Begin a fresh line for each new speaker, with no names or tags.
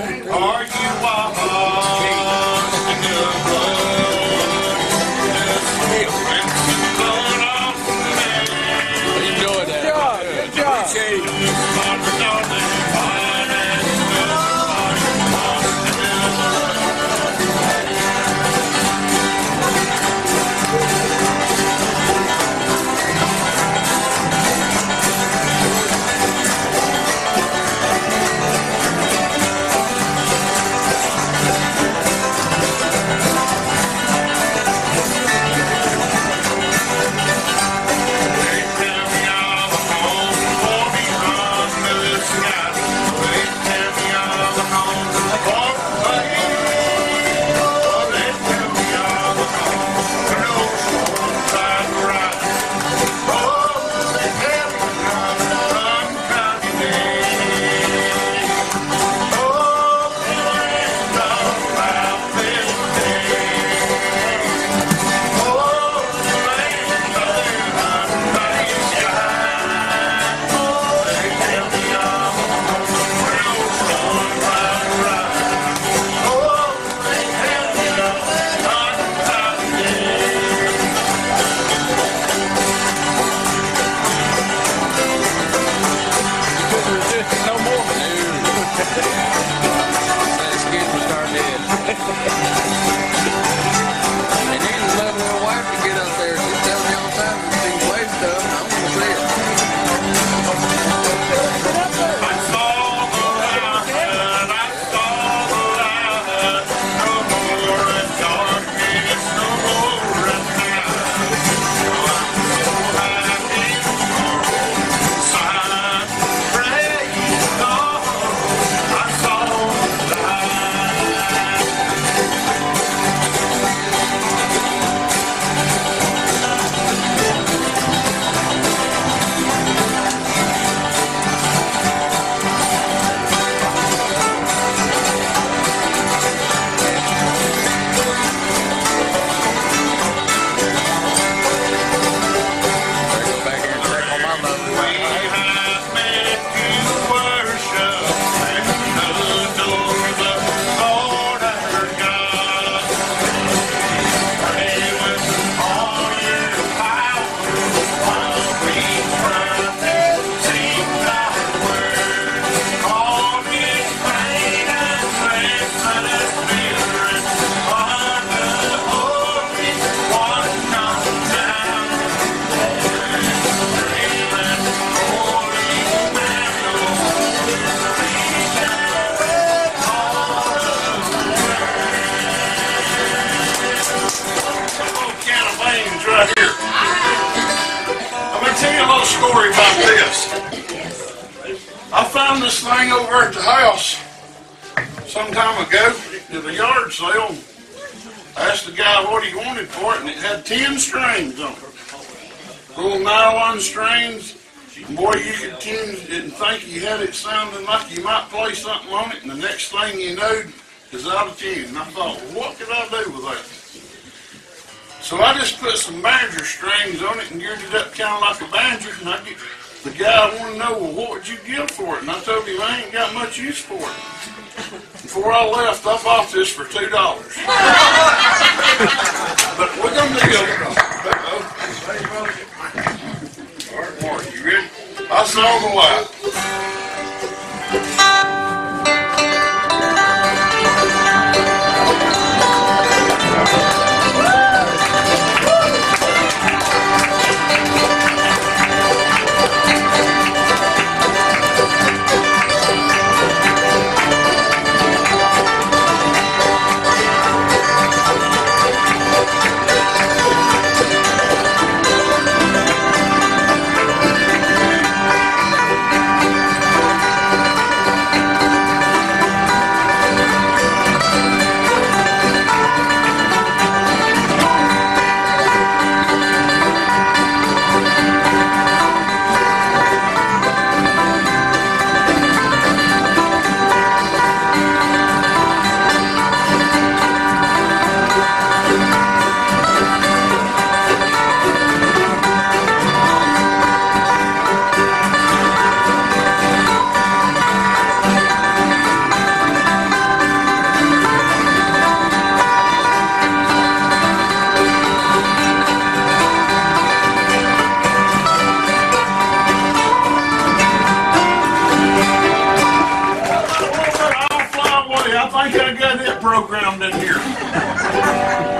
Are you honest in your blood? Just blood off the land.
Enjoy that.
Good job, good job.
About this.
I
found this thing over at the house some time ago at a yard sale. I asked the guy what he wanted for it, and it had ten strings on it. Little nylon strings. Boy, you could tune it and think you had it sounding like you might play something on it, and the next thing you know is out of tune. And I thought, what could I do with that? So I just put some banjo strings on it and geared it up kind of like a banjo. And I get, the guy wanted to know, well, what would you give for it? And I told him I ain't got much use for it. Before I left, I bought this for two dollars. but we're gonna do it. All right, Mark, you ready? I saw the light.
I think I got it programmed in here.